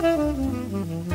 Mm-hmm.